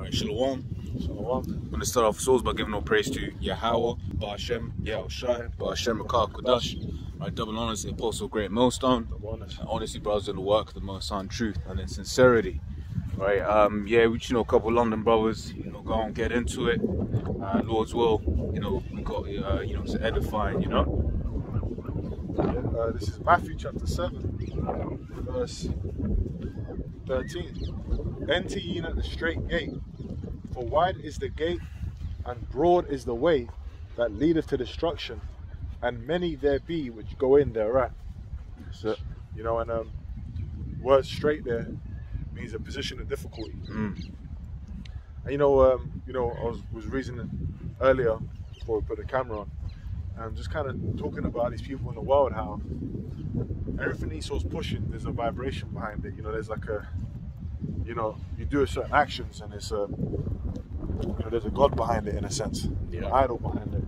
Alright, Shalom. Shalom. I'm going to start off souls by giving all praise to Yahweh, Ba'ashem, Yahawshi, Ba'ashem, Makar, Kodash. Right, double honors the Apostle Great Millstone. Honestly, brothers, in the work the Most in truth and in sincerity. Right, um, yeah, we, you know, a couple London brothers, you know, go and get into it. Uh, Lord's will, you know, we got, uh, you know, it's edifying, you know. Yeah, uh, this is Matthew chapter 7, verse 13. Enter ye in at the straight gate, for wide is the gate, and broad is the way that leadeth to destruction, and many there be which go in thereat. So, You know, and um, word straight there means a position of difficulty. mm, And you know, um, you know, I was, was reasoning earlier before we put the camera on, and just kind of talking about these people in the world, how everything Esau's pushing, there's a vibration behind it. You know, there's like a, you know, you do a certain actions, and it's a, you know, there's a God behind it in a sense, Yeah. an idol behind it.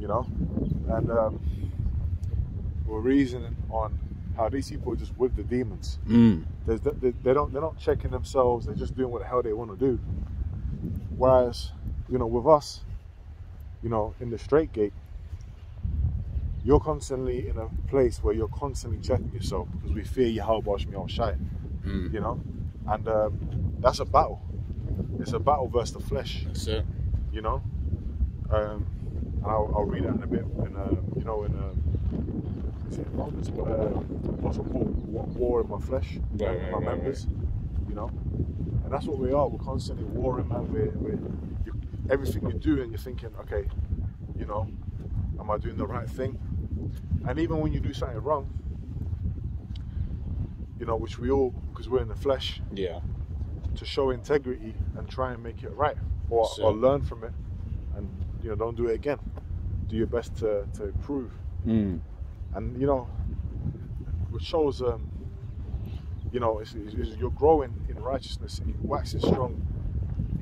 You know, and um, we're reasoning on how these people are just with the demons. mm, There's, they, they don't they're not checking themselves. They're just doing what the hell they want to do. Whereas, you know, with us, you know, in the straight gate, you're constantly in a place where you're constantly checking yourself because we fear Yahweh Shmi Shai, mm. you know, and um, that's a battle. It's a battle versus the flesh, That's it. you know. Um, and I'll, I'll read that in a bit. In um, you know, in um, is it Romans? Uh, Apostle Paul, war war in my flesh, Right, uh, right, my right, members, you know. And that's what we are. We're constantly warring, man. We're, we're, you, everything you do, and you're thinking, okay, you know, am I doing the right thing? And even when you do something wrong, you know, which we all, because we're in the flesh, Yeah. to show integrity and try and make it right, or, So- or learn from it, and you know, don't do it again. Do your best to, to improve, Mm. and you know, which shows, um, you know, it's, it's, it's- you're growing in righteousness, and you're waxing strong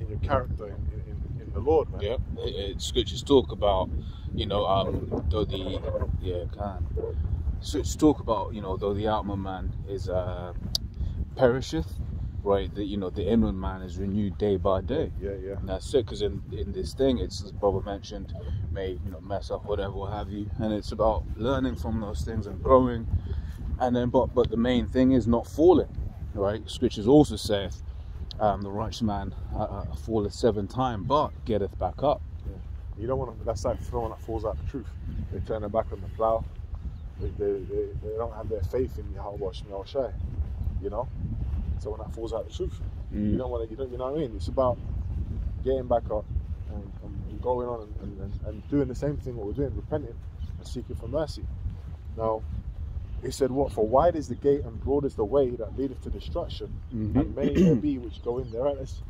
in your character in, in, in the Lord, man. Yep. It, it, scriptures talk about, you know, um, though the yeah can. Scriptures talk about, you know, though the outward man is uh, perisheth, right? That you know the inward man is renewed day by day. Yeah, yeah, And that's it, because in, in this thing, it's as Bobber mentioned, may you know mess up whatever, what have you, and it's about learning from those things and growing, and then but but the main thing is not falling, right? Scriptures also saith, um, the righteous man uh, uh, falleth seven times, but getteth back up. You don't want to. That's like someone that falls out the truth. They turn their back on the plow. They, they, they, they don't have their faith in Yahweh Shmi Shai. You know, someone that falls out the truth. Mm. You don't want to. You don't. You know what I mean? It's about getting back up and, and going on and, and, and doing the same thing what we're doing, repenting and seeking for mercy. Now, he said, "What for? Wide is the gate and broad is the way that leadeth to destruction, Mhm. and many there be which go in there." It's,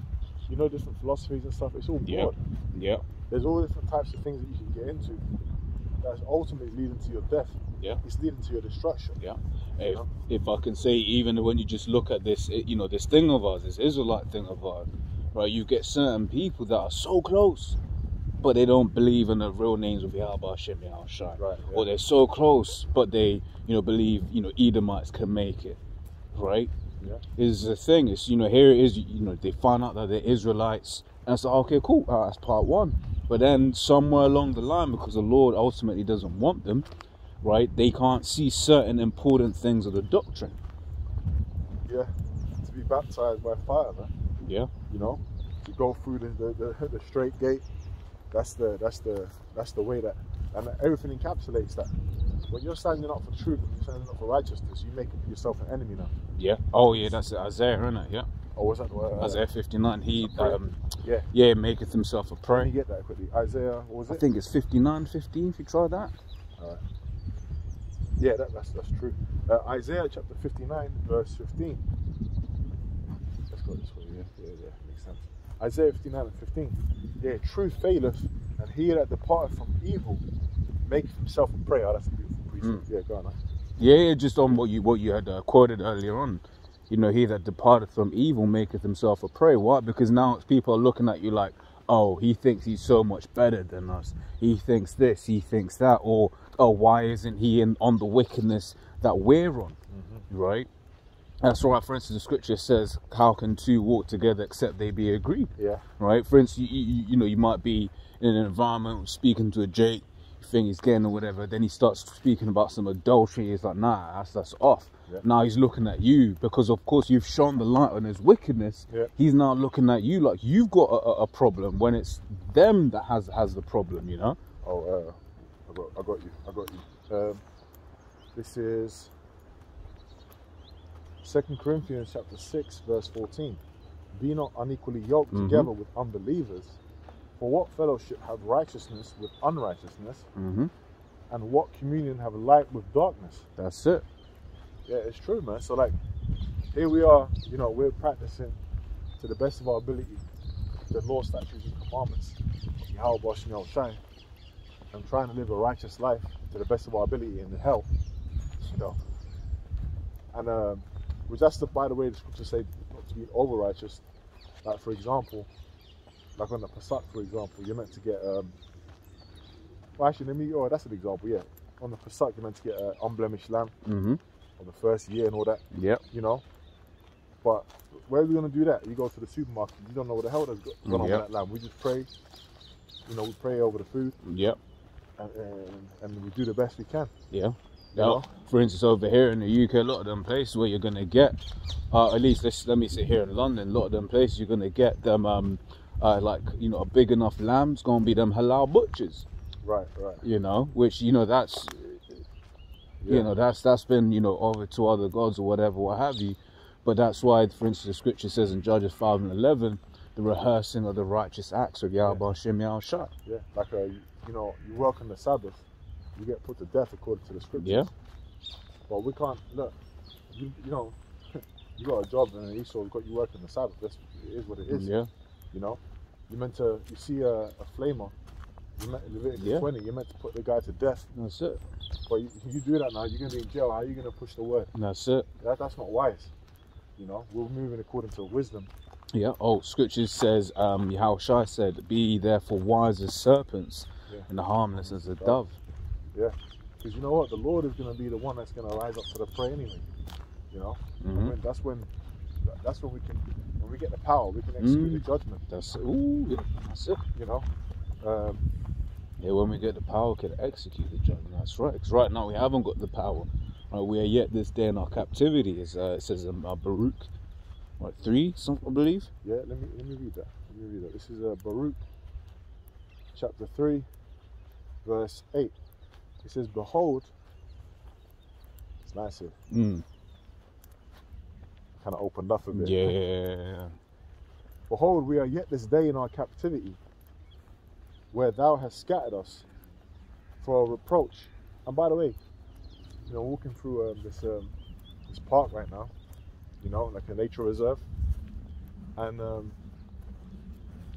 you know, different philosophies and stuff. It's all Yeah. broad. Yep. There's all different types of things that you can get into. That's ultimately leading to your death. Yeah. It's leading to your destruction. Yeah. If, know? if I can say, even when you just look at this, you know, this thing of ours, this Israelite thing of ours, right? You get certain people that are so close, but they don't believe in the real names of Yahweh Hashem Yahawshi. Right. Or they're so close, but they, you know, believe, you know, Edomites can make it, right? Yeah. Is the thing. It's you know, here it is. You know, they find out that they're Israelites, and it's like, okay, cool. Uh, that's part one. But then somewhere along the line, because the Lord ultimately doesn't want them, right? They can't see certain important things of the doctrine. Yeah. To be baptized by fire, man. Yeah. You know, to go through the, the, the, the straight gate. That's the that's the that's the way that and everything encapsulates that. When you're standing up for truth and you're standing up for righteousness, you make yourself an enemy now. Yeah. Oh yeah, that's Isaiah, isn't it? Yeah. Or was that the word? Isaiah 59. He um Yeah. yeah maketh himself a Let me prey. get that quickly. Isaiah, what was I think it's 59, 15. If you try that. Yeah, that, that's that's true. Uh, Isaiah chapter 59, verse 15. Let's go this way. Yeah, yeah, yeah, makes sense. Isaiah 59 and 15. Yeah, truth faileth, and he that departeth from evil maketh himself a prey. Oh, that's a precept. Yeah, go on. Yeah, just on what you what you had uh, quoted earlier on. You know, he that departed from evil maketh himself a prey. Why? Because now people are looking at you like, oh, he thinks he's so much better than us. He thinks this, he thinks that, or oh, why isn't he in on the wickedness that we're on? Right? That's right. For instance, the scripture says, "How can two walk together except they be agreed?" Yeah. Right. For instance, you, you, you know you might be in an environment speaking to a Jake, you think he's getting or whatever. Then he starts speaking about some adultery. He's like, "Nah, that's that's off." Yeah. Now he's looking at you because, of course, you've shown the light on his wickedness. Yeah. He's now looking at you like you've got a, a, problem when it's them that has has the problem. You know. Oh, uh, I got, I got you. I got you. Um, this is Second Corinthians chapter six, verse fourteen. Be not unequally yoked Mhm. together with unbelievers. For what fellowship have righteousness with unrighteousness, Mm-hmm. and what communion have light with darkness? That's it. Yeah, it's true, man. So like, here we are. You know, we're practicing to the best of our ability the law, statutes, and commandments. of Yahweh Bosh Yahweh Shai, and trying to live a righteous life to the best of our ability in the hell. You know, and um, which that's the by the way the scriptures say not to be over righteous. Like for example, like on the Pesach, for example, you're meant to get. Um, well, actually, let me. Oh, that's an example. Yeah, on the Pesach, you're meant to get an unblemished lamb Mm-hmm. on the first year and all that, Yeah. you know. But where are we gonna do that? You go to the supermarket, you don't know what the hell that's go- going on Yeah. with that lamb. We just pray, you know, we pray over the food Yep. and, and, and we do the best we can. Yeah. Now, for instance, over here in the UK, a lot of them places where you're gonna get, uh, at least let's, let me sit here in London, a lot of them places you're gonna get them, um, uh, like you know, a big enough lamb's gonna be them halal butchers, Right, right. you know, which you know that's, Yeah. you know, that's that's been you know over to other gods or whatever, what have you, but that's why, for instance, the scripture says in Judges five and eleven, the rehearsing of the righteous acts of Yahweh Hashem Yahweh Shai. yeah, like uh, you, know, you work on the Sabbath, you get put to death according to the scriptures. Yeah. But we can't look. You, you know, you got a job and Esau, you got you working the Sabbath. That's it is what it is. Yeah. You know, you're meant to. You see a, a flamer. You meant Leviticus Yeah. 20. You're meant to put the guy to death. That's it. But you, you do that now, you're gonna be in jail. How are you gonna push the word? That's it. That, that's not wise. You know, we're moving according to wisdom. Yeah. Oh, scripture says, um, Yahweh Shai said, Be therefore wise as serpents Yeah. and harmless as a Dove. dove. Because you know what, the Lord is gonna be the one that's gonna rise up to the prey anyway. You know, And hmm when, that's when that's when we can when we get the power, we can execute Mm. the judgment. That's ooh, yeah, that's it. You know, um, Yeah, when we get the power, we can execute the judgment. That's right. Because right now we haven't got the power. Right, we are yet this day in our captivity. As uh, it says in uh, Baruch, what three, some I believe. yeah. Let me let me read that. Let me read that. This is uh, Baruch, chapter three, verse eight. It says, "Behold." It's nice here. Mm. Kind of opened up a bit. Yeah. Behold, we are yet this day in our captivity, where thou hast scattered us for a reproach. And by the way, you know, walking through um, this um, this park right now, you know, like a nature reserve, and um,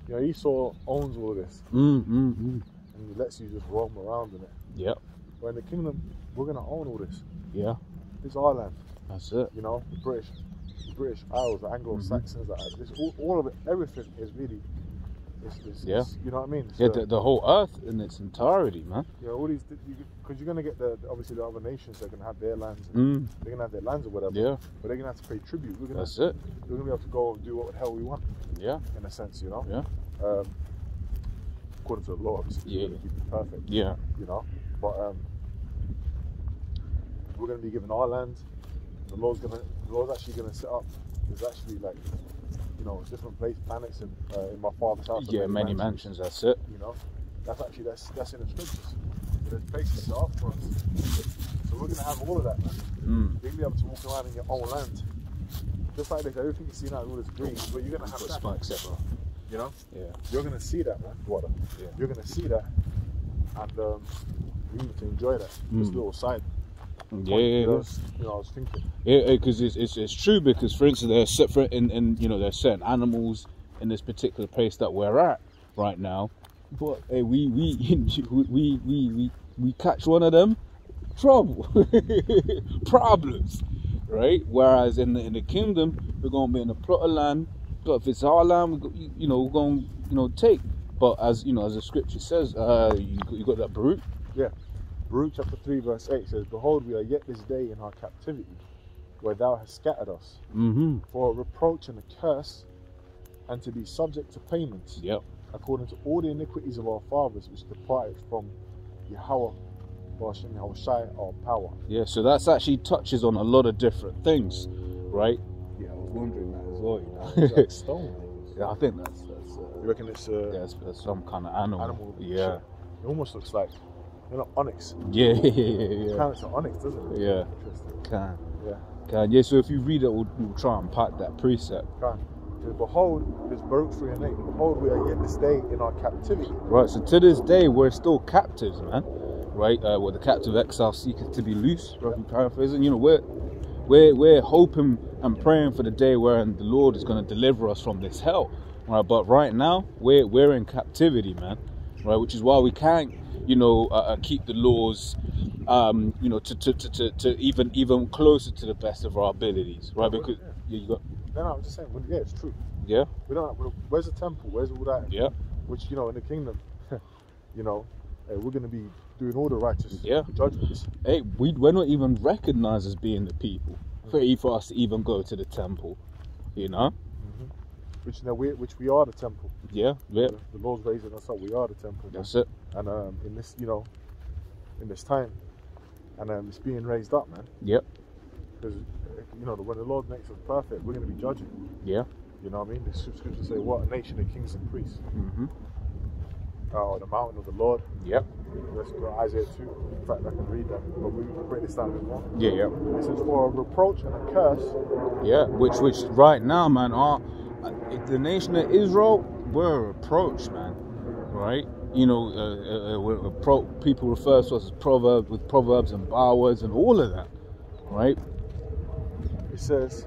you know, Esau owns all of this, Mm, mm, mm. and he lets you just roam around in it. Yep. But in the kingdom, we're gonna own all this. Yeah. It's our land, That's it. you know, the British, British Isles, Anglo-Saxons, this, all, all of it, everything is really, it's, it's, Yeah. it's- you know what I mean? It's, Yeah, the, the whole earth in its entirety, man. know, all these because you, are gonna get the obviously the other nations they're gonna have their lands and Mm. they're gonna have their lands or whatever Yeah. but they're gonna have to pay tribute we're gonna That's it. we're gonna be able to go and do what the hell we want Yeah. in a sense you know Yeah. um, according to the law obviously Yeah. keep it perfect Yeah. you know but um, we're gonna be given our land the law's gonna the law's actually gonna set up there's actually like you know different place planets in uh, in my father's house Yeah. Many mansions. That's it. you know that's actually that's that's in the scriptures there's places set up for us so we're gonna have all of that man Mm. You're gonna be able to walk around in your own land. Just like this, everything you see now is all this green, but you're gonna have that. spikes bro. You know? Yeah. You're gonna see that, man. Water. Yeah. You're gonna see that. And um, you need to enjoy that. This Mm. little side. Yeah. yeah, yeah. know, you know, I was thinking. Yeah, because it's, it's it's true. Because for instance, there's separate in, in you know there's certain animals in this particular place that we're at right now, but hey, we we we we we we catch one of them, trouble, problems, right? Whereas in the in the kingdom, we're gonna be in a plot of land, but if it's our land, we you know we're gonna you know take. But as you know, as the scripture says, uh, you, you got that Baruch. Baruch chapter 3, verse 8 says, Behold, we are yet this day in our captivity, where thou hast scattered us, Mm-hmm. for a reproach and a curse, and to be subject to payment, Yep. according to all the iniquities of our fathers, which departed from Yahweh, Hashem Yahweh Shai, our power. Yeah, so that's actually touches on a lot of different things, right? Yeah, I was wondering that as well. You Is know? that stone? yeah, I think that's that's, uh, You reckon it's uh, yeah, it's, it's some kind of animal. animal? Yeah. It almost looks like, you know, onyx. Yeah, yeah, yeah, yeah. It's an onyx, doesn't it? Yeah. Interesting. Can. Yeah. Can. Yeah, so if you read it, we'll, we'll try and pack that precept. Kind. Behold, this Baruch 3 and 8. Behold, we are yet this day in our captivity. Right, so to this day, we're still captives, man. Right, uh, where the captive exile seeketh to be loose, roughly paraphrasing. You know, we're we're we're hoping and praying for the day where the Lord is going to deliver us from this hell. Right, but right now we're we're in captivity, man. Right, which is why we can't, you know, uh, uh, keep the laws, um, you know, to to, to, to to even even closer to the best of our abilities. Right, because yeah, you got No, no, I'm just saying, yeah, it's true. yeah, We don't. Have, where's the temple? Where's all that? yeah. Which you know, in the kingdom, you know, eh, we're going to be doing all the righteous Yeah. judgments. hey, we, we're not even recognized as being the people for, for us to even go to the temple, you know? Which you know, we which we are the temple. Yeah, yeah, The, the Lord's raising us up. We are the temple. man. that's it. And um, in this, you know, in this time, and um, it's being raised up, man. Yep, Because you know, when the Lord makes us perfect, we're going to be judging. yeah. You know what I mean? The scriptures say, "What a nation of kings and priests." Mm-hmm. Oh, the mountain of the Lord. Yep, Let's go Isaiah 2. In fact, I can read that, but we can break this down a bit more. yeah, yeah. It says, For a reproach and a curse, Yeah, which, which right now, man, our, uh, the nation of Israel, we're a reproach, man, right? You know, uh, uh, uh, pro, people refer to us as proverbs with proverbs and bywords and all of that, right? it says,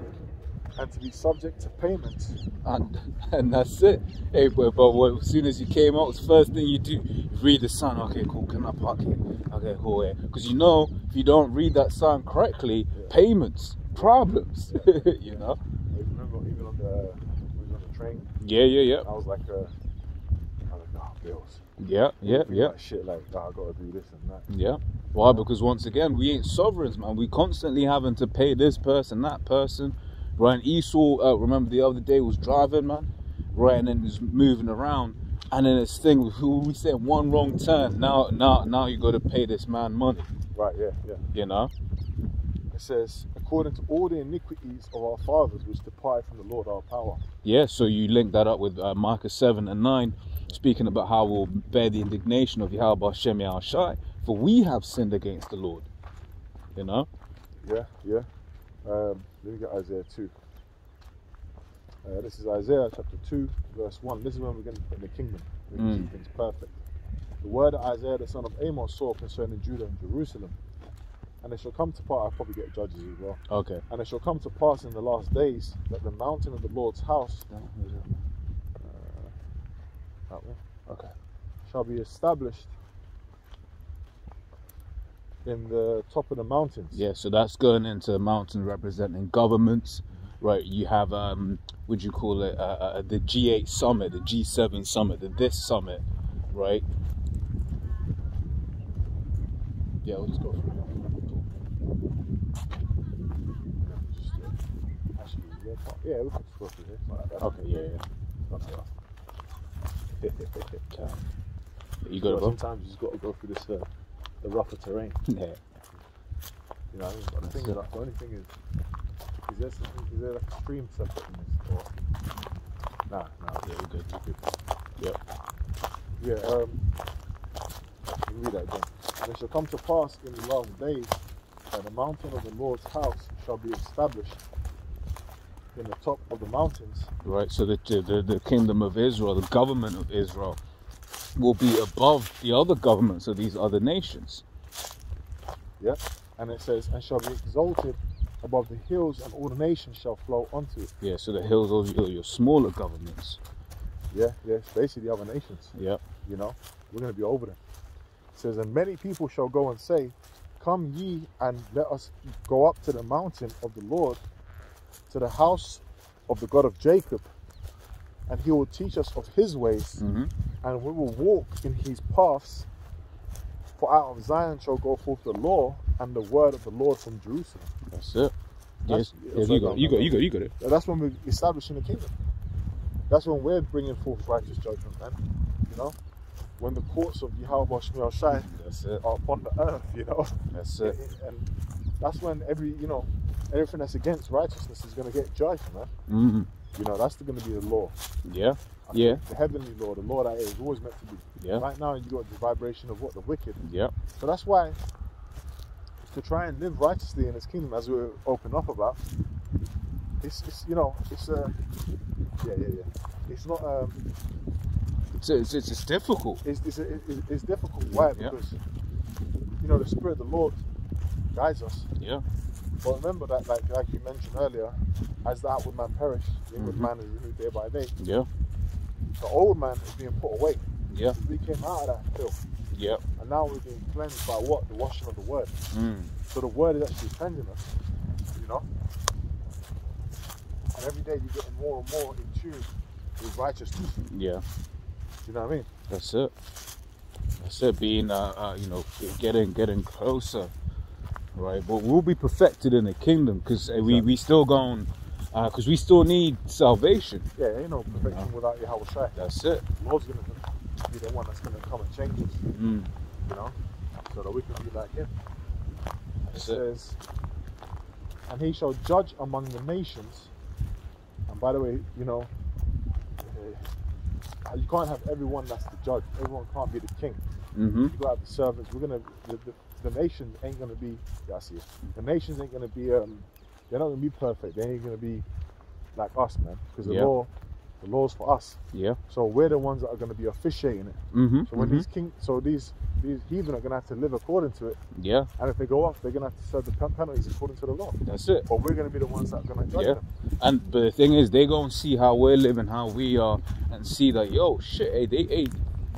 and to be subject to payment. and and that's it. Hey, but, but what, as soon as you came out, the first thing you do, you read the sign. Okay, cool. Can I park here? Okay, cool. Because you know, if you don't read that sign correctly, payments, problems. you know. I remember even on the, we was on the train, Yeah, yeah, yeah, I was like, uh, I was like, oh, bills. yeah, yeah, yeah, Like shit, like, oh, I gotta do this and that. yeah. Why? Because once again, we ain't sovereigns, man. We constantly having to pay this person, that person. Right? Esau, uh, remember the other day was driving, man. Right, and then he's moving around, and then this thing, who we said one wrong turn. Now, now, now you got to pay this man money. Right, yeah, yeah. You know. It says, according to all the iniquities of our fathers which depart from the Lord our power. Yeah, so you link that up with uh, Micah 7 and 9, speaking about how we'll bear the indignation of Yahweh Hashem Shai, for we have sinned against the Lord. You know? Yeah, yeah. Um, let me get Isaiah 2. Uh, this is Isaiah chapter 2, verse 1. This is when we're going to put in the kingdom. We're going to Mm. keep things perfect. The word that Isaiah the son of Amos saw concerning Judah and Jerusalem. And it shall come to pass, I'll probably get judges as well. Okay. And it shall come to pass in the last days that the mountain of the Lord's house, that one, Okay. shall be established in the top of the mountains. Yeah, so that's going into the mountain representing governments, right? You have, um, would you call it, uh, uh, the G8 summit, the G7 summit, the this summit, right? Yeah, we'll just go for it. Uh, actually, yeah, yeah, we can just go through here. It's not that bad. Okay, yeah, yeah. Okay. Okay. You got it. Sometimes you just got to go through this, uh, the rougher terrain. Yeah. You know, but the thing is, like, the only thing is, is there something, is there like a stream separate in this? Or, nah, nah. Yeah, we're good. We're good. Yep. Yeah, um, let me read that again. And it shall come to pass in the last days that the mountain of the Lord's house shall be established in the top of the mountains. Right, so the, the the kingdom of Israel, the government of Israel, will be above the other governments of these other nations. Yeah. And it says, and shall be exalted above the hills, and all the nations shall flow unto it. Yeah, so the hills of your, your smaller governments. Yeah, yeah, it's basically the other nations. Yeah. You know, we're going to be over them. It says, and many people shall go and say, Come ye and let us go up to the mountain of the Lord, to the house of the God of Jacob, and he will teach us of his ways, hmm and we will walk in his paths. For out of Zion shall go forth the law and the word of the Lord from Jerusalem. That's it. Yes. That's- Yeah, so you got, you got, you got, it, you got it. That's when we're establishing the kingdom. That's when we're bringing forth righteous judgment, man. You know, when the courts of Yahweh Shmuel Shai are upon the earth, you know, That's it. and that's when every, you know, everything that's against righteousness is going to get judged, man. Mm. You know, that's going to be the law. Yeah. Yeah. The heavenly law, the law that is always meant to be. Yeah. Right now, you got the vibration of what the wicked. Yeah. So that's why to try and live righteously in His kingdom, as we open up about, it's, it's you know, it's uh, yeah, yeah, yeah. It's not um, It's, it's, it's, it's difficult. it's it's, it's, it's difficult. Why? Yeah. Because you know the Spirit of the Lord guides us. Yeah. But remember that, like like you mentioned earlier, as the outward man perish, the inward Mhm. man is renewed day by day. Yeah. The old man is being put away. Yeah. We came out of that filth, Yeah. and now we're being cleansed by what? The washing of the Word. Mm. So the word is actually cleansing us, you know. And every day you're getting more and more in tune with righteousness. Yeah. You know what I mean? That's it. That's it. Being, uh, uh, you know, getting getting closer, right? But we'll be perfected in the kingdom because uh, we we still going, because we still need salvation. Yeah, ain't no perfection without whole Shai. That's it. The Lord's gonna be the one that's gonna come and change us, Mm. you know, so that we can be like Him. That's it. says, and He shall judge among the nations. And by the way, you know, uh, you can't have everyone that's the judge. Everyone can't be the king. Mm-hmm. you gotta have the servants. We're gonna the, the, the nations ain't gonna be. I see it. The nations ain't gonna be. Um, they're not gonna be perfect. They ain't gonna be like us, man. Because the Yeah. law, the law's for us. Yeah. So we're the ones that are gonna be officiating it. Mm-hmm. So when these king, so these these heathen are gonna have to live according to it. Yeah. And if they go off, they're gonna have to serve the penalties according to the law. That's it. But we're gonna be the ones that are gonna judge Yeah. them. And but the thing is, they gonna see how we're living, how we are, and see that yo shit, hey, they hey,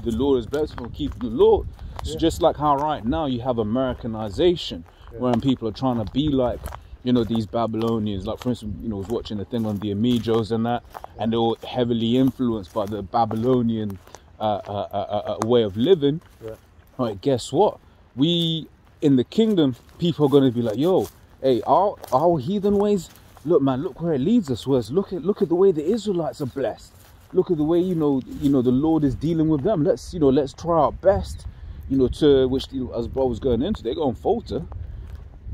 the Lord is blessed from keep the Lord. So Yeah. just like how right now you have Americanization, Yeah. when people are trying to be like, you know, these Babylonians. Like for instance, you know, I was watching the thing on the Amijos and that, and they were heavily influenced by the Babylonian uh, uh, uh, uh, way of living. Yeah. Right, guess what? We in the kingdom, people are gonna be like, yo, hey, our our heathen ways. Look, man, look where it leads us. Was look at look at the way the Israelites are blessed. Look at the way you know you know the Lord is dealing with them. Let's you know let's try our best. You know to which know, as Bob was going into, they're going to falter,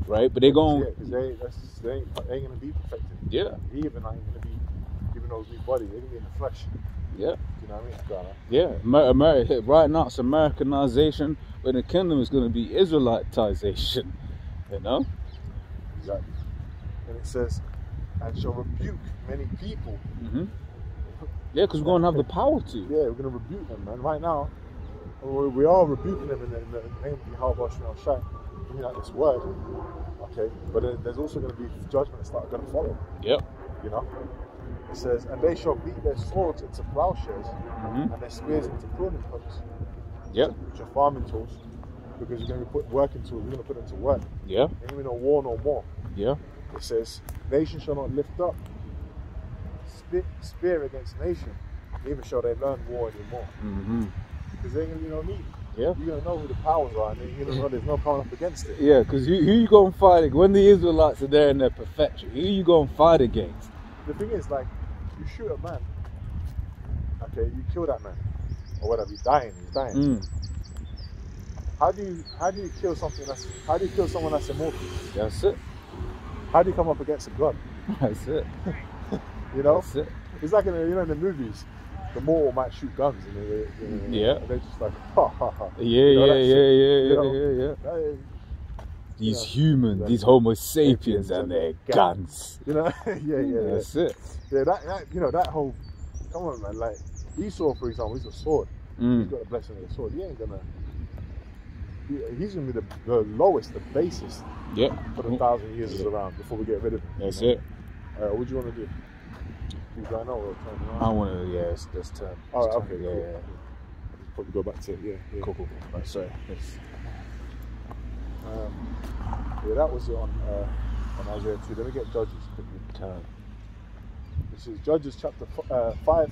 right? But they're going, Yeah, 'cause they, that's, they, ain't, they ain't gonna be perfected. yeah, Even even ain't gonna be giving those new bodies. They're gonna be in the flesh. yeah, You know what I mean? Ghana. yeah. Amer- Amer- right now it's Americanization, but the kingdom is going to be Israelitization. You know? Exactly. And it says, and shall rebuke many people. hmm Yeah, because we're going to have the power to. Yeah, we're going to rebuke them, man. Right now, we we are rebuking them in the, in the name of Yahweh Shai. Mean like this word. Okay. But there's also going to be judgments that are going to follow. Yep. You know? It says, and they shall beat their swords into plowshares hmm and their spears into pruning hooks, Yep. which are farming tools. Because you're going to be putting working tools, you're going to put them to work. Yeah. Ain't going to war no more. Yeah. It says, Nation shall not lift up spear against nation, neither shall they learn war anymore. hmm Because they're going to be no need. Yeah. You're going to know who the powers are, and you're going to know there's no coming up against it. Yeah, because who, who you going to fight against? When the Israelites are there in their perfection, who you going to fight against? The thing is, like, you shoot a man, okay, you kill that man, or whatever, he's dying, he's dying. Mm. How do you how do you kill something that's how do you kill someone that's immortal? That's it. How do you come up against a god? That's it. You know, That's it. it's like in the, you know in the movies, the mortal might shoot guns, and they, they, they, Yeah. they're just like ha ha ha. Yeah, You know, yeah, yeah, it. yeah, You yeah, yeah, yeah. These Yeah. humans, Yeah. these Homo sapiens, and their their guns. You know, yeah, yeah, yeah. That's it. Yeah, that, that you know that whole come on man, like Esau for example, he's a sword. He's Mm. got a blessing of the sword. He ain't gonna. He, he's gonna be the, the lowest, the basest Yep. for the thousand years is around before we get rid of him. That's you know? it. Uh, what do you want to do? Keep going on or turn around? I want to, yeah, it's this time. All This okay, Yeah, cool. yeah, yeah. I'll probably go back to it. Yeah, yeah. Cool, cool. Right, sorry. Yes. Um, yeah, that was it on uh, on Isaiah two. Let me get Judges quickly. Time. This is Judges chapter f- uh, five,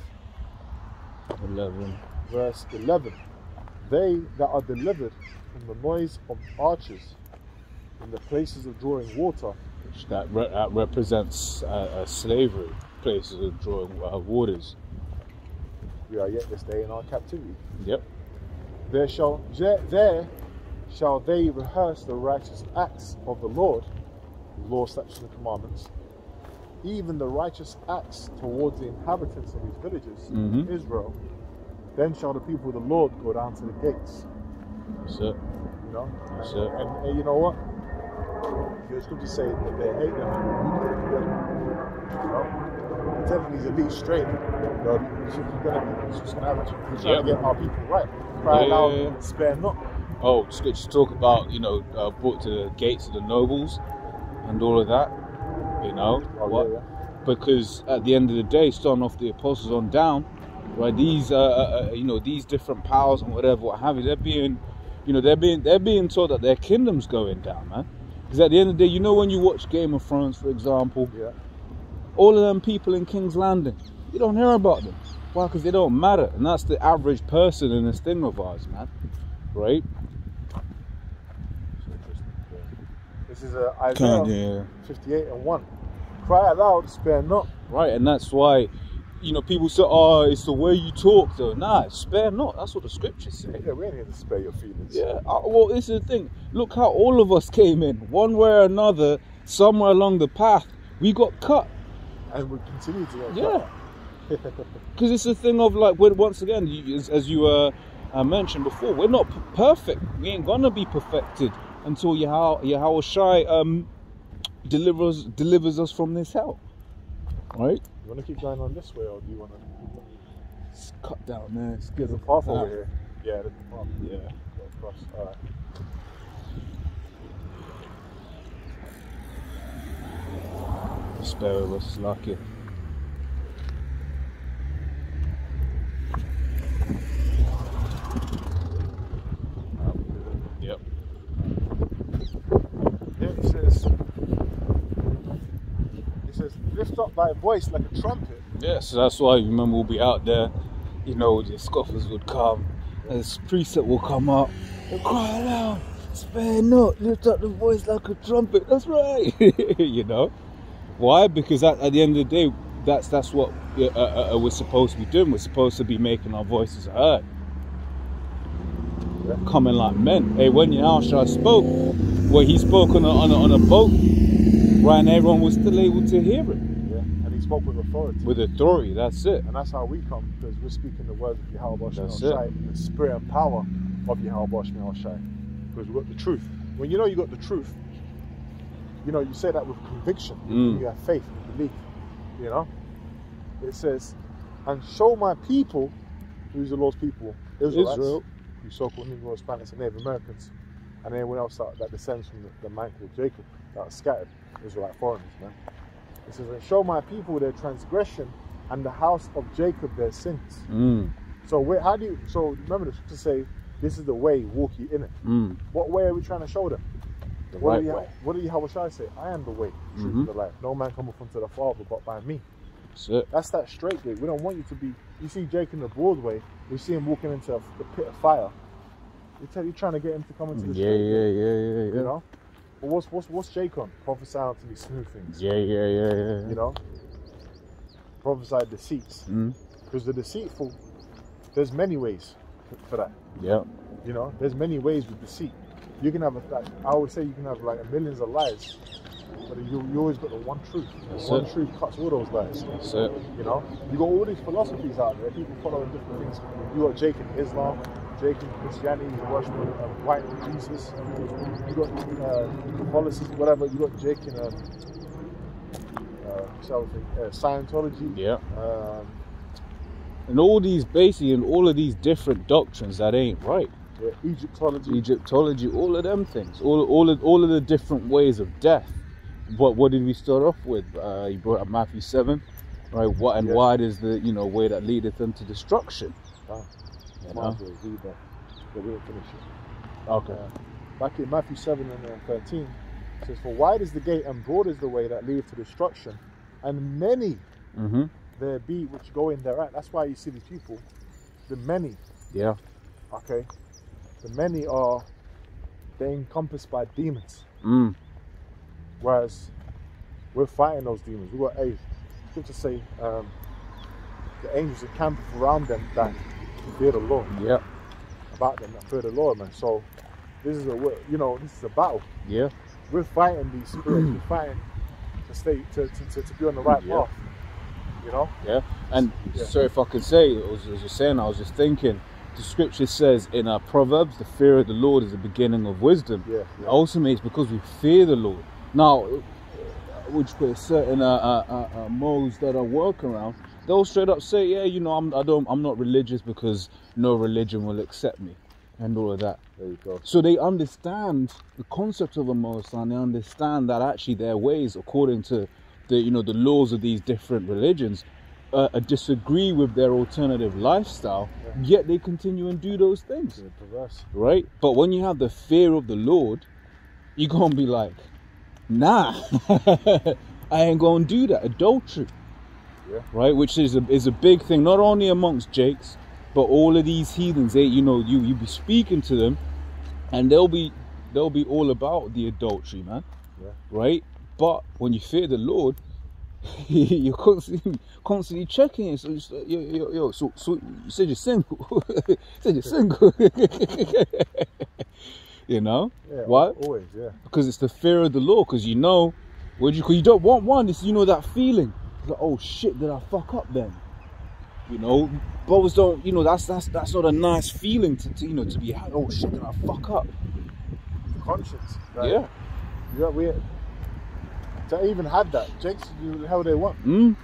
11. verse eleven. They that are delivered from the noise of archers, in the places of drawing water, that, re- that represents uh, a slavery, places of drawing uh, waters. We are yet this day in our captivity. Yep. There shall there, there shall they rehearse the righteous acts of the Lord, law, statutes, and commandments, even the righteous acts towards the inhabitants of his villages, Mhm. Israel. Then shall the people of the Lord go down to the gates. That's it. You know, That's and, it. and, and you know what? The scriptures say that they hate them. You know, them these elite straight. You know, just gonna, it's just gonna happen. We're trying Yep. to get our people right. Cry Yeah, loud, yeah, yeah. spare not. Oh, scriptures talk about you know uh, brought to the gates of the nobles and all of that. You know Oh, what? yeah, yeah. Because at the end of the day, starting off the apostles on down, right? These uh, uh, uh, you know these different powers and whatever what have you, they're being you know they're being they're being told that their kingdom's going down, man. Because at the end of the day, you know when you watch Game of Thrones, for example, Yeah. All of them people in King's Landing, you don't hear about them. Why? Because they don't matter, and that's the average person in this thing of ours, man. Right? This is uh, Isaiah yeah. 58 and 1. Cry aloud, spare not. Right, and that's why, you know, people say, "Oh, it's the way you talk." Though, nah, spare not. That's what the scriptures say. Yeah, we ain't here to spare your feelings. Yeah. uh, Well, this is the thing. Look how all of us came in, one way or another, somewhere along the path. We got cut. And we continue to Yeah. Because it's a thing of like, when, once again, you, as, as you uh, uh, mentioned before, we're not perfect. We ain't gonna be perfected until Yahweh, Yahweh Shai um, delivers delivers us from this hell. Right? You want to keep going on this way, or do you want to? It's cut down there. It's There's good. a path over here. Yeah, there's a path. Yeah. Go across. All right. Spare of us, lucky. Oh, yep. Yeah, it says. It says, "Lift up thy voice like a trumpet." Yeah, so that's why you remember we'll be out there, you know, the scoffers would come, and this precept will come up and cry aloud, spare not, lift up the voice like a trumpet. That's right. you know? Why? Because at, at the end of the day, that's that's what uh, uh, uh, we're supposed to be doing. We're supposed to be making our voices heard. Yeah. Coming like men. Hey, when Yahushua spoke, where he spoke on a, on a, on a boat, right, and everyone was still able to hear it Yeah, and he spoke with authority. with authority. That's it. and that's how we come because we're speaking the words of Yahweh Shai, the spirit and power of Yahweh Shai. Because we've got the truth. When you know you got the truth, you know, you say that with conviction. Mm. You have faith, you believe. You know? It says, and show my people, who's the Lord's people? Israelites, Israel. You so-called Negroes, Spanish, and Native Americans. And anyone else that, that descends from the, the man called Jacob, that are scattered, Israelite foreigners, man. It says, and show my people their transgression and the house of Jacob their sins. Mm, So where, how do you, so remember the scriptures say, this is the way, walk ye in it. mm. What way are we trying to show them? The What right did, way. what did Yahweh say? I am the way, the truth, Mhm. the life. No man cometh unto the Father but by me. That's it. That's that straight gate. We don't want you to be. You see Jake in the Broadway. We see him walking into the pit of fire. You tell you trying to get him to come into the Yeah, straight yeah, gate. yeah, yeah, You know. But what's what's what's Jake on? Prophesy unto me smooth things. Yeah, yeah, yeah, yeah. You know. Prophesy deceits. Mm, Because the deceitful, there's many ways for that. yeah. You know, there's many ways with deceit. You can have a, like I always say, you can have like millions of lies, but you, you always got the one truth. That's one it. truth cuts all those lies. That's it. You know, you got all these philosophies out there. People following different things. You got Jake in Islam, Jake in Christianity. You worship uh, white Jesus. You got uh, Catholicism, whatever. You got Jake in um, uh, shall we say, uh, Scientology. Yeah. Um, And all these, basically, and all of these different doctrines that ain't right. Yeah, Egyptology. Egyptology, all of them things, all, all, of, all of the different ways of death. What, what did we start off with? Uh, you brought up Matthew seven, right? What and Yeah. wide is the you know way that leadeth unto destruction. Ah, You know? read that. But finish it. Okay. Uh, back in Matthew 7 and uh, 13, it says, For wide is the gate and broad is the way that leadeth to destruction, and many Mm-hmm. there be which go in thereat. That's why you see these people, the many, Yeah. okay? The many are, they're encompassed by demons. Mm. Whereas we're fighting those demons. We got a scripture say um, the angels encamp around them that fear the Lord. Yeah. About them that fear the Lord, man. So this is a you know this is a battle. Yeah. We're fighting these spirits. we're fighting to stay to, to, to, to be on the right Yeah. path. You know. Yeah. And Yeah. so if I could say, I was, as you're saying, I was just thinking, the scripture says in our Proverbs, the fear of the Lord is the beginning of wisdom. Yeah. yeah. Ultimately, it's because we fear the Lord. Now, uh, which put certain uh, uh, uh, uh, moles that I work around, they'll straight up say, "Yeah, you know, I'm, I don't, I'm not religious because no religion will accept me," and all of that. There you go. So they understand the concept of a and they understand that actually their ways, according to the you know the laws of these different religions, uh, uh, disagree with their alternative lifestyle. Yet they continue and do those things, right? But when you have the fear of the Lord, you're gonna be like, Nah, I ain't gonna do that. Adultery, Yeah. right? Which is a is a big thing, not only amongst Jakes, but all of these heathens. They, you know, you you be speaking to them, and they'll be they'll be all about the adultery, man. Yeah. Right? But when you fear the Lord, you're constantly constantly checking it. So, it's like, yo, yo, yo, so, so you said you're single. you said you're single. you know? Yeah. What? Always. Yeah. Because it's the fear of the law, Because you know, when you, cause you don't want one. It's you know that feeling. It's like, oh shit, did I fuck up then? You know, brothers don't. You know, that's that's that's not a nice feeling to, to you know to be. Oh shit, did I fuck up? Conscience. Like, Yeah. Yeah. We. To even had that, Jake's hell they want. Mm.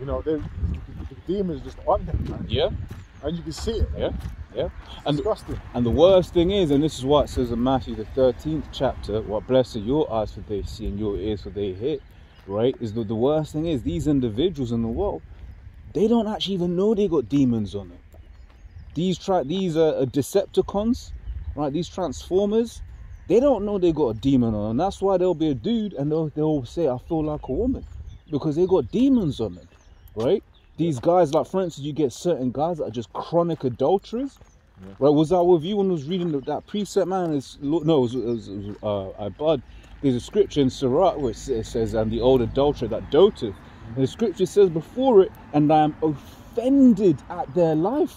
You know, they the demons just on them, man. Yeah. and you can see it. Yeah. Yeah. It's And disgusting. And the worst thing is, and this is what it says in Matthew the 13th chapter, what blessed are your eyes for they see and your ears for they hear, right? Is that the worst thing is these individuals in the world, they don't actually even know they got demons on them. These tra- these uh, Decepticons, right? These Transformers, they don't know they got a demon on them. That's why they'll be a dude and they'll, they'll say, I feel like a woman. Because they got demons on them, right? These guys, like for instance, you get certain guys that are just chronic adulterers. Right, was I with you when I was reading that precept, man? It's, no, it was, it was, it was uh, I bud. There's a scripture in Sirach where it says, and the old adulterer that doteth. And the scripture says before it, and I am offended at their life.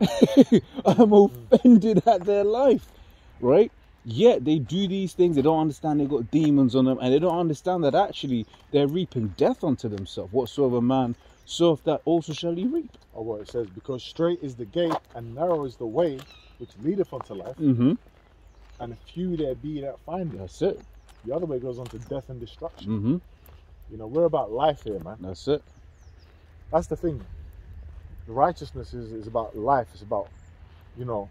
I'm offended at their life, right? Yet they do these things, they don't understand they've got demons on them, and they don't understand that actually they're reaping death unto themselves. Whatsoever man soweth, that also shall he reap. Or what it says, because straight is the gate and narrow is the way which leadeth unto life, Mm-hmm. and few there be that find it. That's it. The other way goes on to death and destruction. Mm-hmm. You know, we're about life here, man. That's it. That's the thing. Righteousness is, is about life. It's about, you know,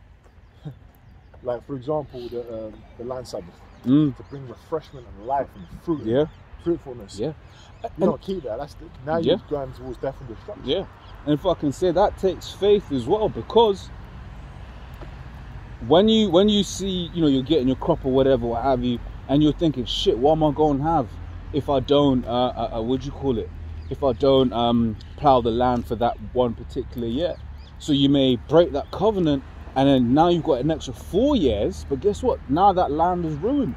like for example, the um, the land Sabbath Mm. to bring refreshment and life and fruit, Yeah. fruitfulness. Yeah. You don't keep that. That's the, now Yeah. you're going towards death and destruction. Yeah. And if I can say that takes faith as well because when you when you see, you know, you're getting your crop or whatever, what have you, and you're thinking, shit, what am I going to have if I don't, uh, uh, uh, what do you call it? If I don't um, plow the land for that one particular year. So you may break that covenant and then now you've got an extra four years, but guess what? Now that land is ruined.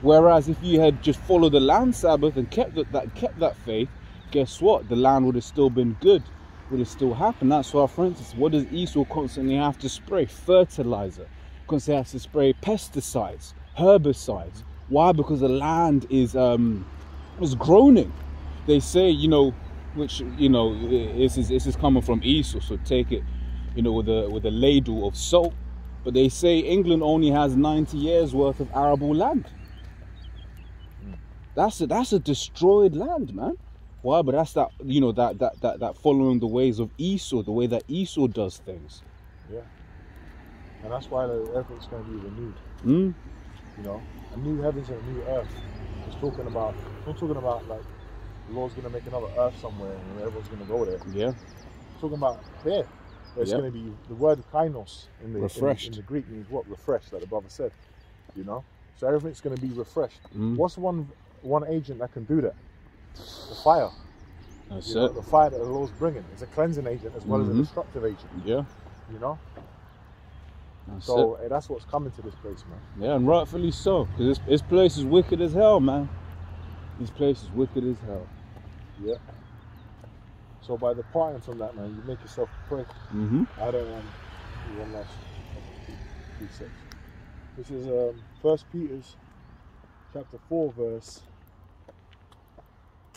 Whereas if you had just followed the land Sabbath and kept that, that kept that faith, guess what? The land would have still been good, would have still happened. That's why, for instance, what does Esau constantly have to spray? Fertilizer. Constantly has to spray pesticides, herbicides. Why? Because the land is um is groaning. They say, you know, which you know, this is this is coming from Esau, so take it, you know, with a with a ladle of salt. But they say England only has 90 years worth of arable land. That's a, that's a destroyed land, man. Why? But that's that you know that that that that following the ways of Esau, the way that Esau does things. Yeah. And that's why the everything's going to be renewed. Mm? You know, a new heavens and a new earth. It's talking about, not talking about like the Lord's going to make another earth somewhere and everyone's going to go there. Yeah. It's talking about here. It's Yep. going to be the word kainos in the, Refreshed. In, the Greek means what? Refreshed, like the brother said. You know? So everything's going to be refreshed. Mm. What's one one agent that can do that? The fire. That's You know, it. the fire that the Lord's bringing. It's a cleansing agent as well as Mhm. a destructive agent. Yeah. You know? That's So eh, that's what's coming to this place, man. Yeah, and rightfully so, because this, this place is wicked as hell, man. This place is wicked as hell. Yeah. So by departing from that, man, you make yourself pray. Mm-hmm. I don't um, do one last precept. This is um, First Peter's chapter four, verse.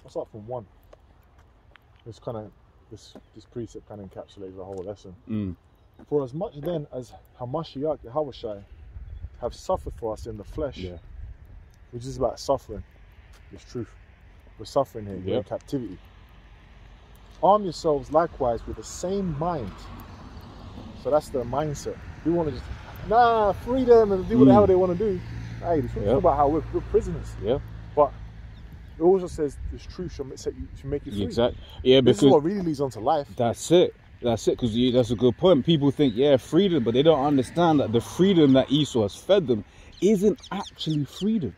I'll start from one. This kind of this this precept kind of encapsulates the whole lesson. Mm. For as much then as Hamashiach Yahawshi have suffered for us in the flesh, Yeah. which is about suffering, it's truth. We're suffering here, we're in captivity. Arm yourselves likewise with the same mind. So that's the mindset. We want to just, nah, free them and do Mm. whatever they want to do. Hey, this is Yep. about how we're, we're prisoners. Yeah. But it also says this truth shall set you, shall make you free. Exactly. Yeah, because This is what really leads on to life. That's it. That's it. Because that's a good point. People think, yeah, freedom, but they don't understand that the freedom that Esau has fed them isn't actually freedom.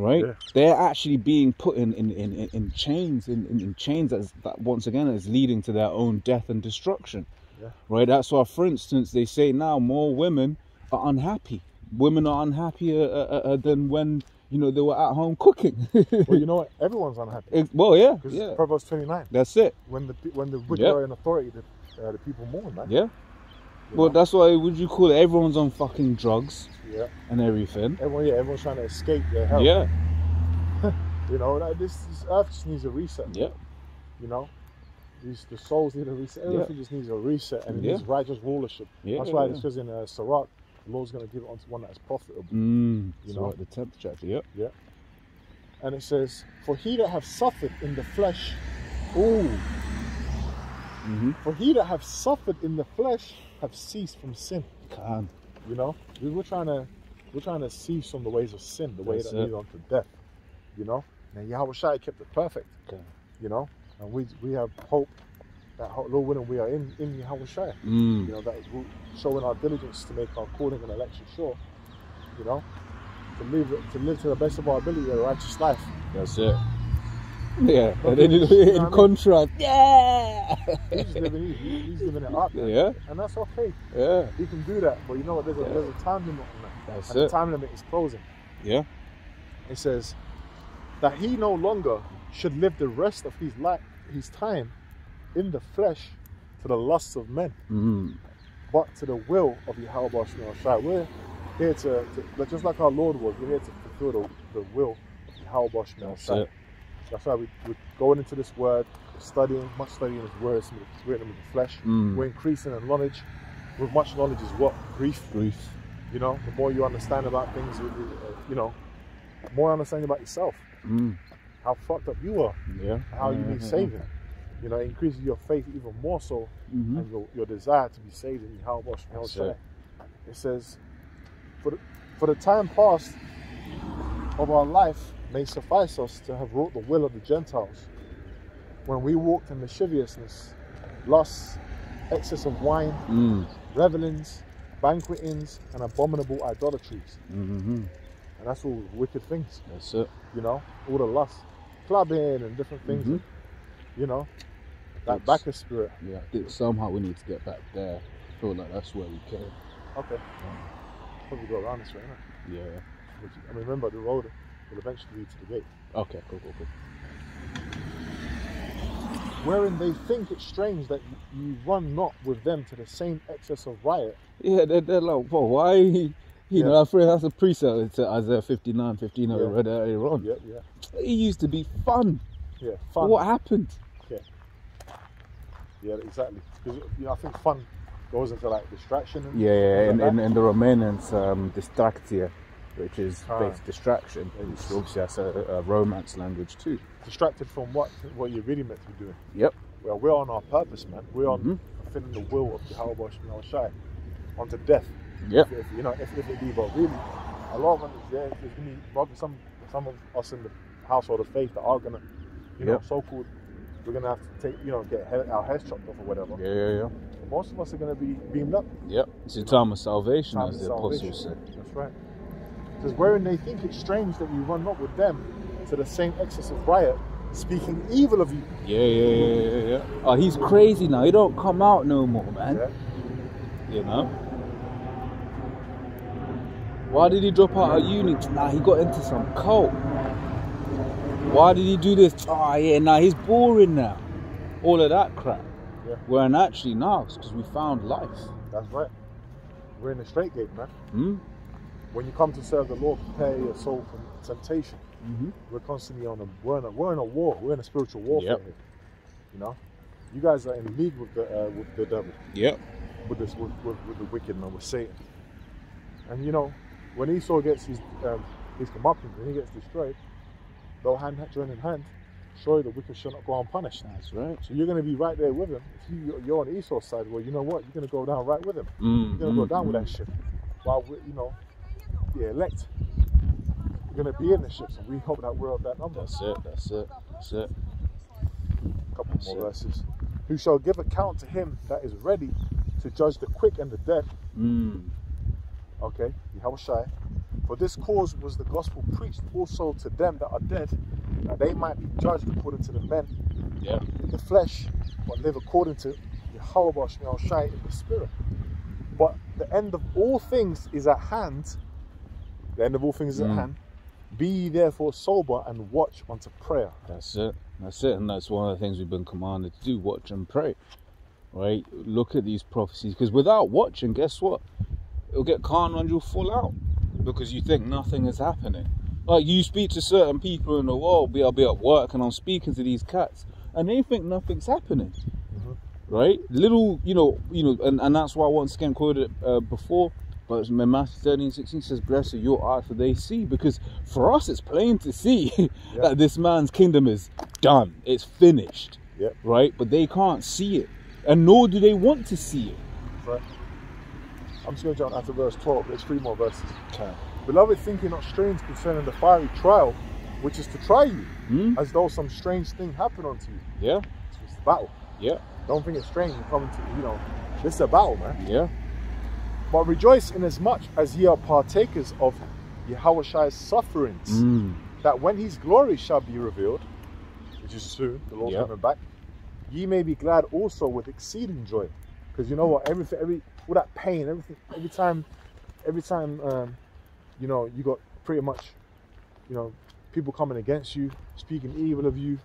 Right? Yeah. They're actually being put in in, in, in- in chains, in, in, in chains that's, that once again is leading to their own death and destruction. Yeah. Right? That's why, for instance, they say now more women are unhappy. Women are unhappier uh, uh, uh, than when you know they were at home cooking. well, you know what? Everyone's unhappy. Well, yeah, yeah. Proverbs 29. That's it. When the when the wicked Yep. are in authority, the, uh, the people mourn, man. Yeah. Well, that's why would you call it? Everyone's on fucking drugs yeah. and everything. Everyone, yeah, everyone's trying to escape their hell. Yeah, You know, like this, this earth just needs a reset. yeah, You know, these the souls need a reset. Yeah. Everything just needs a reset, and it Yeah. needs righteous rulership. yeah. That's why yeah. it says in uh, Sirach, the Lord's going to give it onto one that is profitable. Mm, You know? what, the tenth chapter. Yep. And it says, "For he that have suffered in the flesh, Mm-hmm. for he that have suffered in the flesh have ceased from sin." Can. You know, we we're trying to we're trying to cease from the ways of sin, the way That's that lead on to death. You know, and Yahawshi kept it perfect. Okay. You know, and we we have hope that Lord willing we are in in Yahawshi. Mm. You know, that we're showing our diligence to make our calling and election sure. You know, to live to live to the best of our ability a righteous life. That's it. Yeah. And then you in, know I in mean? contrast, yeah. He's living he- he- he's living it up, man. Yeah. and that's okay. Yeah. He can do that, but you know what? There's a Yeah. there's a time limit on that. That's and the time limit is closing. Yeah. It says that he no longer should live the rest of his life, his time, in the flesh, to the lusts of men, Mm. but to the will of Yahweh Shai. We're here to, to just like our Lord was. We're here to fulfill the, the will of Yahweh That's Shai. That's why we, we're going into this word, studying, much studying His word, written in the flesh. Mm. We're increasing in knowledge. With much knowledge is what grief. Grief. You know, the more you understand about things, you- you you know, more understanding about yourself, Mm. how fucked up you are, Yeah. how you need Mhm. saving. You know, increases your faith even more so, Mhm. and your, your desire to be saved in Yahweh That's Shai. it. It says, for the, for the time past of our life may suffice us to have wrought the will of the Gentiles, when we walked in lasciviousness, lusts, excess of wine, Mm. revelings, banquetings, and abominable idolatries. Mm-hmm. And that's all wicked things, That's it. you know, all the lust, clubbing and different things, Mhm. you know, that It's- Bacchus spirit. Yeah. I think somehow we need to get back there. I feel like that's where we came. Okay. Probably go around this way, innit? Yeah. I mean, remember, the road will eventually lead to the gate. Okay. Cool. Cool. Cool. Wherein they think it's strange that you run not with them to the same excess of riot. Yeah, they're, they're like, well, why? You Yeah. know, I feel that's a precept to Isaiah 59, 15 that we Yeah. read earlier on. Yeah, yeah, It used to be fun. yeah. Fun. What happened? Yeah, Yeah, exactly. Because you know, I think fun goes into like distraction. And Yeah, yeah, like in, that. the Romanians, um, distractia, which is Ah. based distraction, which obviously that's a, a romance language too. distracted from what what you're really meant to be doing. Yep. Well, we're on our purpose, man. We're on Mhm. fulfilling the will of Yahweh Shemel Shai onto death. Yep. If, if, you know, if, if it be, but really, a lot of them, yeah, there's gonna be probably some some of us in the household of faith that are gonna, you know, Yep. so called. We're gonna have to take, you know, get our heads chopped off or whatever. Yeah, yeah, yeah. Most of us are gonna be beamed up. Yep. It's a time of salvation, Time as of the salvation. apostles said. That's right. Says, wherein they think it strange that you run not with them to the same excess of riot, speaking evil of you. Yeah, yeah, yeah, yeah, yeah. Oh, he's crazy now. He don't come out no more, man. Yeah. You know. Why did he drop out of uni? Nah, he got into some cult. Why did he do this? Oh yeah, now he's boring now. All of that crap. Yeah. When actually now it's because we found life. That's right. We're in the straight gate, man. Hmm? When you come to serve the Lord, prepare your soul from temptation. Mm-hmm. We're constantly on a we're in a we're in a war. We're in a spiritual warfare Yep. here. You know, you guys are in league with the uh, with the devil, Yep. with this with, with, with the wicked man, with Satan. And you know, when Esau gets his um, his comeuppance and he gets destroyed, they'll hand join in hand. Surely the wicked shall not go unpunished. That's right. So you're going to be right there with him. If you, you're on Esau's side, well, you know what? You're going to go down right with him. Mm, You're going to mm, go down with mm. that shit. While we, you know, the elect, you're going to be in the ships, and we hope that we're of that number. That's it. That's it. That's it. A couple That's more it. verses. Who shall give account to him that is ready to judge the quick and the dead? Mm. Okay, Yahawshi. For this cause was the gospel preached also to them that are dead, that they might be judged according to the men Yeah. in the flesh, but live according to Yahweh Shai in the spirit. But the end of all things is at hand. The end of all things is Mm. at hand. Be therefore sober and watch unto prayer. That's it. That's it. And that's one of the things we've been commanded to do watch and pray. Right? Look at these prophecies. Because without watching, guess what? It'll get calm and you'll fall out. Because you think nothing is happening. Like you speak to certain people in the world, be I'll be at work and I'm speaking to these cats, and they think nothing's happening. Mhm. Right? Little, you know, you know, and, and that's why I once again quoted it uh, before. But in Matthew 13, 16 says, Blessed are your eyes for they see. Because for us it's plain to see Yeah. that this man's kingdom is done. It's finished. Yep. Right? But they can't see it. And nor do they want to see it. Right? I'm just going to jump after verse 12. There's three more verses. Okay. Beloved, think ye not strange concerning the fiery trial, which is to try you, Hmm? as though some strange thing happened unto you. Yeah? It's the battle. Yeah? Don't think it's strange. Come to, you know, this is a battle, man. Yeah? But rejoice inasmuch as much as ye are partakers of Yahweh's sufferings, Mm. that when his glory shall be revealed, which is soon, the Lord's Yep. coming back, ye may be glad also with exceeding joy. Because you know what, everything, every all that pain, everything, every time, every time, um, you know, you got pretty much, you know, people coming against you, speaking evil of you.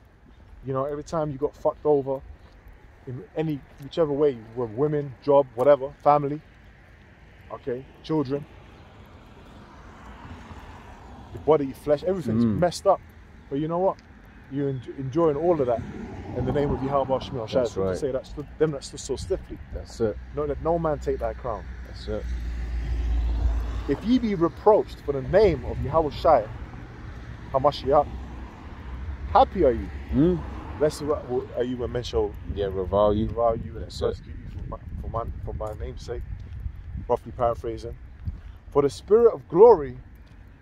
You know, every time you got fucked over, in any whichever way, with women, job, whatever, family, okay, children, your body, flesh, everything's Mm. messed up. But you know what? You're en- enjoying all of that in the name of Yahweh Shemel Shai. That's right. say that stood, them that stood so stiffly. That's it. No, let no man take thy crown. That's it. If ye be reproached for the name of Yahawshi, Hamashiach, happy are you. Mm? Blessed are you when men shall Yeah, revile you. revile you and persecute you for my, for my, for my name's sake. Roughly paraphrasing. For the spirit of glory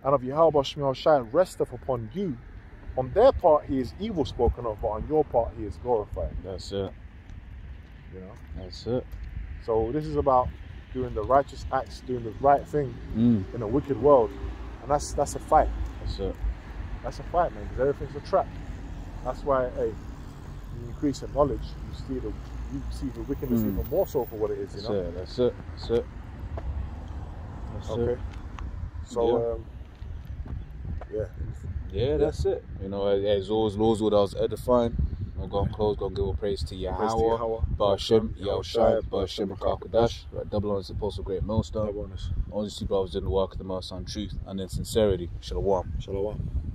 and of Yahweh Shai resteth upon you. On their part he is evil spoken of, but on your part he is glorified. That's it. You know? That's it. So this is about doing the righteous acts, doing the right thing Mm. in a wicked world. And that's that's a fight. That's it. That's a fight, man, because everything's a trap. That's why, hey, you increase in knowledge, you see the you see the wickedness Mm. even more so for what it is, you That's know. it. That's it. That's it. Okay. So um, yeah, Yeah, that's it. You know, as always, Lord's what I was edifying. I'm going to close, going to give all praise to Yahweh, Yahweh Yahawshi, Ba'ashem, Rakakadash, right, double honors, apostle, great millstone. Double honors. Honestly, brothers, in the work of the most on truth and in sincerity. Shalom. Shalom.